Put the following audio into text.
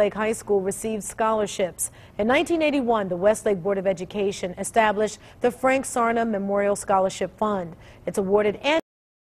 Westlake High School received scholarships. In 1981, the Westlake Board of Education established the Frank Sarna Memorial Scholarship Fund. It's awarded and.